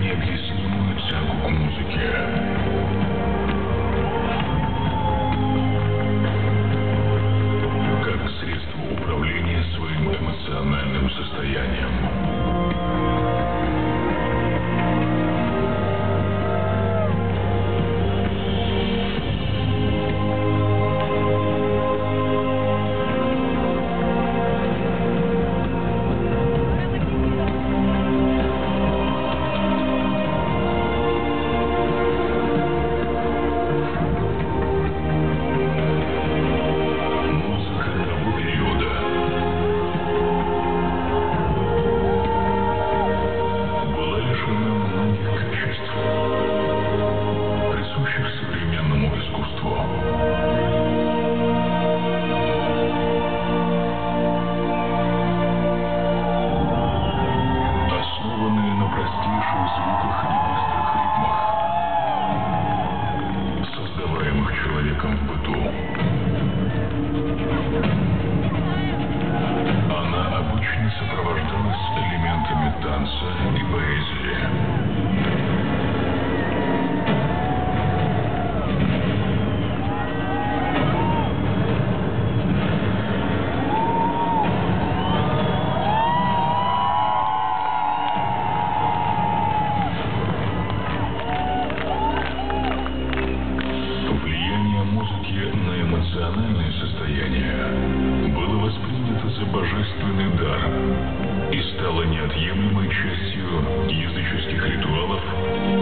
minha vizinha, sabe como se quer. Танца и поэзии. Влияние музыки на эмоциональное состояние было воспринято за божественный дар и стало неотъемлемой частью языческих ритуалов